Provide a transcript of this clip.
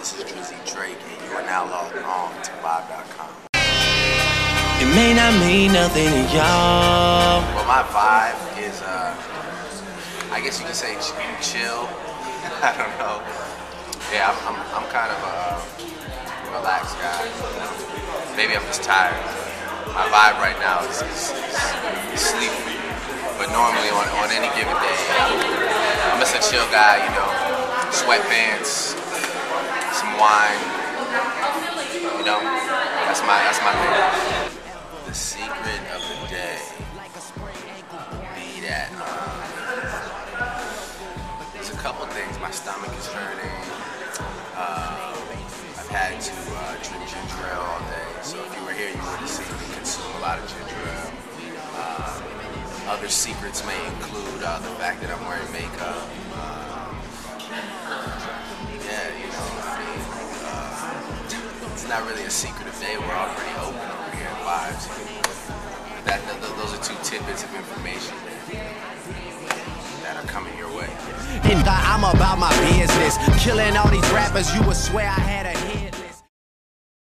This is Drizzy Drake, and you are now logged on to Vibe.com. It may not mean nothing to y'all. Well, my vibe is, uh, I guess you could say chill. I don't know. Yeah, I'm, I'm, I'm kind of a relaxed guy. Maybe I'm just tired. My vibe right now is, is, is sleep. But normally on, on any given day, I'm just a chill guy, you know. Sweatpants, some wine. You know, that's my that's my thing. The secret of the day be that um, there's a couple things. My stomach is hurting. Uh, I've had to uh, drink ginger ale all day, so if you were here, you would have seen me consume a lot of ginger ale. Uh, other secrets may include uh, the fact that I'm wearing makeup. Not really a secret of day. We're all pretty open over here Vibes. That, that, those are two tidbits of information that are coming your way. And I'm about my business. Killing all these rappers, you would swear I had a.